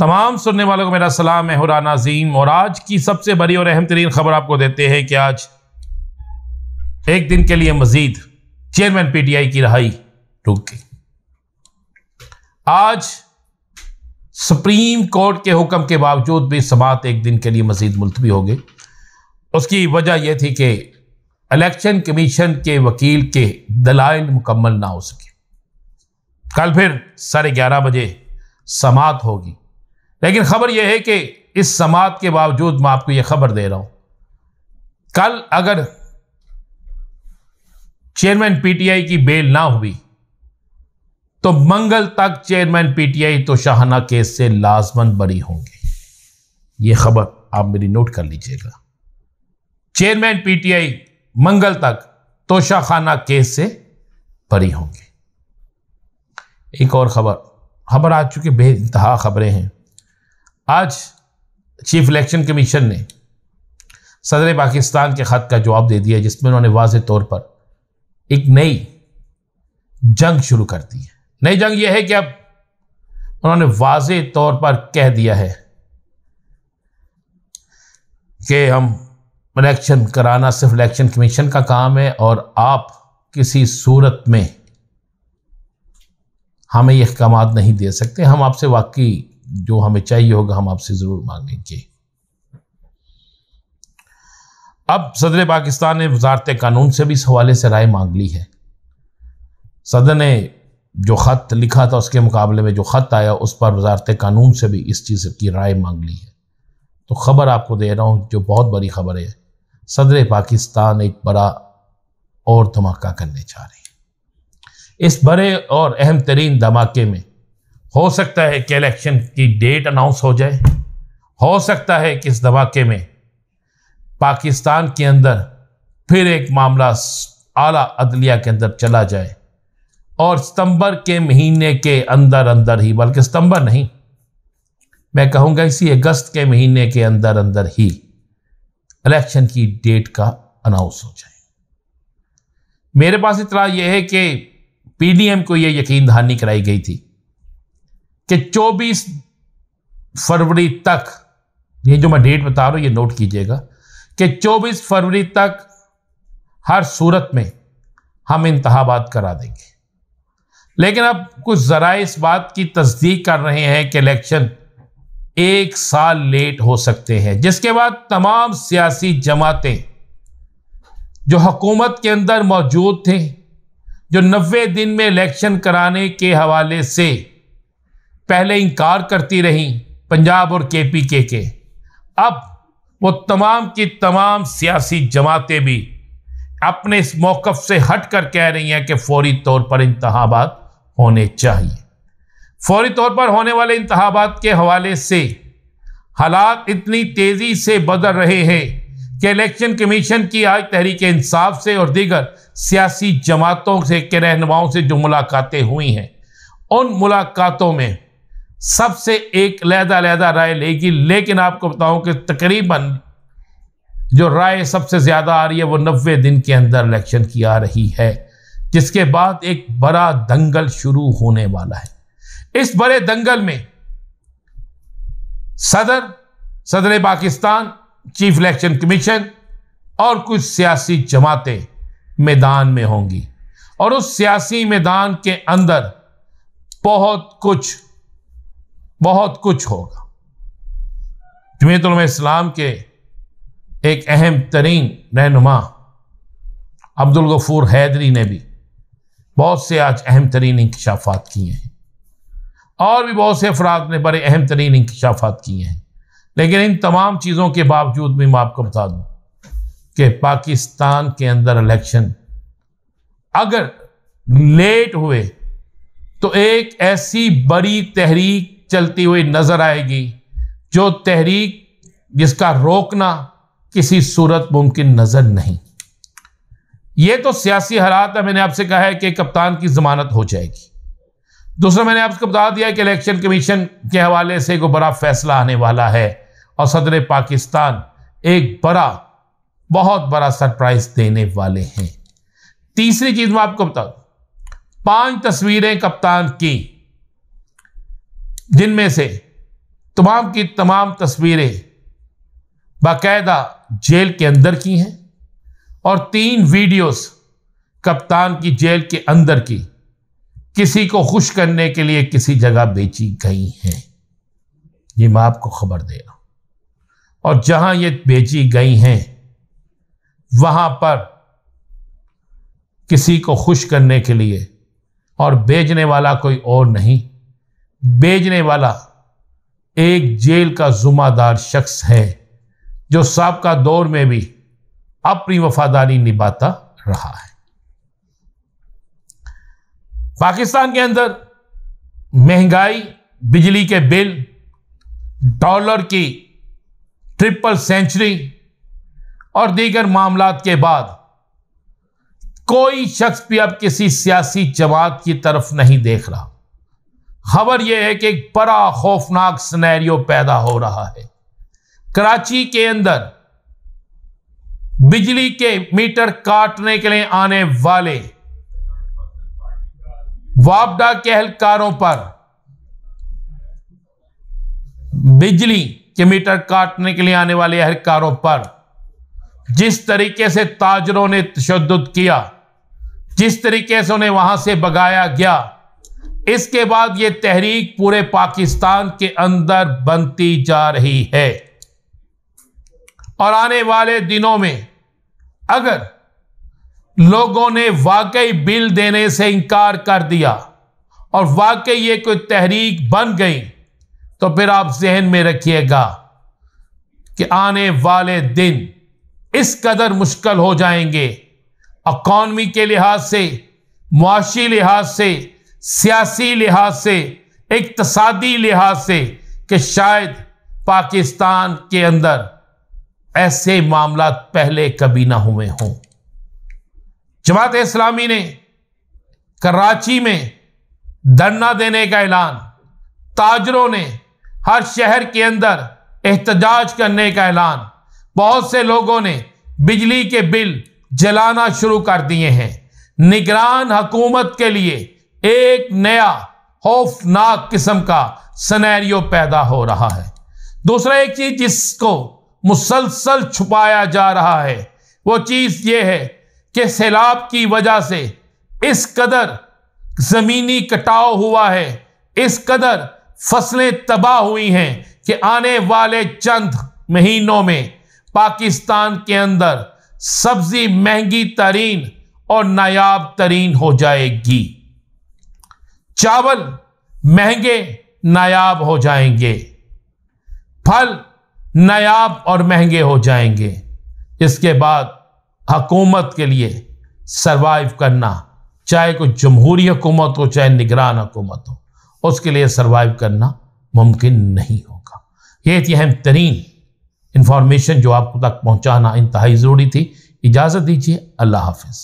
तमाम सुनने वालों को मेरा सलाम है नाजीम और आज की सबसे बड़ी और अहम तरीन खबर आपको देते हैं कि आज एक दिन के लिए मजीद चेयरमैन पीटीआई की रहाई रुक गई। आज सुप्रीम कोर्ट के हुक्म के बावजूद भी समात एक दिन के लिए मजीद मुलतवी हो गई। उसकी वजह यह थी कि इलेक्शन कमीशन के वकील के दलाइल मुकम्मल ना हो सके। कल फिर साढ़े ग्यारह बजे समात होगी। लेकिन खबर यह है कि इस समात के बावजूद मैं आपको यह खबर दे रहा हूँ। कल अगर चेयरमैन पीटीआई की बेल ना हुई तो मंगल तक चेयरमैन पीटीआई तो शाहाना केस से लाजमन बरी होंगे। यह खबर आप मेरी नोट कर लीजिएगा। चेयरमैन पीटीआई मंगल तक तोशाखाना केस से बरी होंगे। एक और खबर खबर आ चुकी बेानतहा खबरें हैं। आज चीफ इलेक्शन कमीशन ने सदर पाकिस्तान के ख़त का जवाब दे दिया, जिसमें उन्होंने वाज तौर पर एक नई जंग शुरू कर दी है। नई जंग यह है कि अब उन्होंने वाज तौर पर कह दिया है कि हम इलेक्शन कराना सिर्फ़ इलेक्शन कमीशन का काम है और आप किसी सूरत में हमें ये अहकाम नहीं दे सकते। हम आपसे वाकई जो हमें चाहिए होगा हम आपसे ज़रूर मांगेंगे। अब सदर पाकिस्तान ने वजारत कानून से भी इस हवाले से राय मांग ली है। सदर ने जो ख़त लिखा था, उसके मुकाबले में जो ख़त आया, उस पर वजारत कानून से भी इस चीज़ की राय मांग ली है। तो ख़बर आपको दे रहा हूँ, जो बहुत बड़ी खबर है सदर पाकिस्तान एक बड़ा और धमाका करने जा रही हैं। इस बड़े और अहम तरीन धमाके में हो सकता है कि इलेक्शन की डेट अनाउंस हो जाए। हो सकता है कि इस धमाके में पाकिस्तान के अंदर फिर एक मामला आला अदलिया के अंदर चला जाए और सितंबर के महीने के अंदर अंदर ही, बल्कि सितंबर नहीं, मैं कहूँगा इसी अगस्त के महीने के अंदर अंदर ही इलेक्शन की डेट का अनाउंस हो जाए। मेरे पास इतना यह है कि पीडीएम को यह यकीन दहानी कराई गई थी कि 24 फरवरी तक, ये जो मैं डेट बता रहा हूँ, ये नोट कीजिएगा कि 24 फरवरी तक हर सूरत में हम इंतबात करा देंगे। लेकिन अब कुछ ज़रा इस बात की तस्दीक कर रहे हैं कि इलेक्शन एक साल लेट हो सकते हैं। जिसके बाद तमाम सियासी जमातें जो हकूमत के अंदर मौजूद थे, जो नब्बे दिन में इलेक्शन कराने के हवाले से पहले इनकार करती रहीं पंजाब और के पी के के, अब वो तमाम की तमाम सियासी जमातें भी अपने इस मौकफ से हट कर कह रही हैं कि फौरी तौर पर इंतबात होने चाहिए। फौरी तौर पर होने वाले इंतबात के हवाले से हालात इतनी तेज़ी से बदल रहे हैं कि इलेक्शन कमीशन की आज तहरीक इंसाफ से और दीगर सियासी जमातों से के रहनुमाओं से जो मुलाकातें हुई हैं, उन मुलाकातों में सबसे एक लहदा लहदा राय लेगी। लेकिन आपको बताऊँ कि तकरीबन जो राय सबसे ज़्यादा आ रही है, वो नब्बे दिन के अंदर इलेक्शन की आ रही है, जिसके बाद एक बड़ा दंगल शुरू होने वाला है। इस बड़े दंगल में सदर सदर पाकिस्तान, चीफ इलेक्शन कमीशन और कुछ सियासी जमातें मैदान में होंगी। और उस सियासी मैदान के अंदर बहुत कुछ बहुत कुछ होगा। जमीयत इस्लाम के एक अहम तरीन रहनुमा अब्दुल गफूर हैदरी ने भी बहुत से आज अहम तरीन इंकशाफात किए हैं। और भी बहुत से अफराद ने बड़े अहम तरीन इंकशाफात किए हैं। लेकिन इन तमाम चीज़ों के बावजूद भी मैं आपको बता दूँ कि पाकिस्तान के अंदर इलेक्शन अगर लेट हुए तो एक ऐसी बड़ी तहरीक चलती हुई नज़र आएगी, जो तहरीक जिसका रोकना किसी सूरत मुमकिन नज़र नहीं। ये तो सियासी हालात है, मैंने आपसे कहा है कि कप्तान की जमानत हो जाएगी। दूसरा, मैंने आपको बता दिया कि इलेक्शन कमीशन के हवाले से एक बड़ा फैसला आने वाला है और सदर पाकिस्तान एक बड़ा, बहुत बड़ा सरप्राइज़ देने वाले हैं। तीसरी चीज़ मैं आपको बता पाँच तस्वीरें कप्तान की, जिनमें से तमाम की तमाम तस्वीरें बाकायदा जेल के अंदर की हैं और तीन वीडियोस कप्तान की जेल के अंदर की। किसी को खुश करने के लिए किसी जगह बेची गई हैं। ये मैं आपको खबर दे रहा हूँ। और जहाँ ये बेची गई हैं, वहाँ पर किसी को खुश करने के लिए और बेचने वाला कोई और नहीं। बेचने वाला एक जेल का जुम्मेदार शख्स है, जो सबका दौर में भी अपनी वफादारी निभाता रहा है। पाकिस्तान के अंदर महँगाई, बिजली के बिल, डॉलर की ट्रिपल सेंचुरी और दीगर मामला के बाद कोई शख्स भी अब किसी सियासी जमात की तरफ़ नहीं देख रहा। खबर यह है कि एक बड़ा खौफनाक स्नैरियो पैदा हो रहा है। कराची के अंदर बिजली के मीटर काटने के लिए आने वाले वापडा के एहलकारों पर बिजली के मीटर काटने के लिए आने वाले एहलकारों पर जिस तरीके से ताजरों ने तशद किया, जिस तरीके से उन्हें वहाँ से बगाया गया, इसके बाद यह तहरीक पूरे पाकिस्तान के अंदर बनती जा रही है। और आने वाले दिनों में अगर लोगों ने वाकई बिल देने से इनकार कर दिया और वाकई ये कोई तहरीक बन गई तो फिर आप जहन में रखिएगा कि आने वाले दिन इस कदर मुश्किल हो जाएँगे। अकॉनमी के लिहाज से, मुआशी लिहाज से, सियासी लिहाज से, इकतसादी लिहाज से कि शायद पाकिस्तान के अंदर ऐसे मामला पहले कभी ना हुए हों। जमात इस्लामी ने कराची में धरना देने का ऐलान, ताजरों ने हर शहर के अंदर एहतजाज करने का ऐलान, बहुत से लोगों ने बिजली के बिल जलाना शुरू कर दिए हैं। निगरान हुकूमत के लिए एक नया खौफनाक किस्म का सनैरियो पैदा हो रहा है। दूसरा एक चीज़ जिसको मुसलसल छुपाया जा रहा है, वो चीज़ ये है कि सैलाब की वजह से इस कदर जमीनी कटाव हुआ है। इस कदर फ़सलें तबाह हुई हैं कि आने वाले चंद महीनों में पाकिस्तान के अंदर सब्ज़ी महँगी तरीन और नायाब तरीन हो जाएगी। चावल महँगे, नायाब हो जाएँगे। फल नायाब और महँगे हो जाएँगे। इसके बाद हकूमत के लिए सर्वाइव करना, चाहे कोई जमहूरी हुकूमत हो, चाहे निगरान हुकूमत हो, उसके लिए सर्वाइव करना मुमकिन नहीं होगा। ये थी अहम तरीन इंफॉर्मेशन जो आपको तक पहुँचाना इंतहाई ज़रूरी थी। इजाज़त दीजिए, अल्लाह हाफिज़।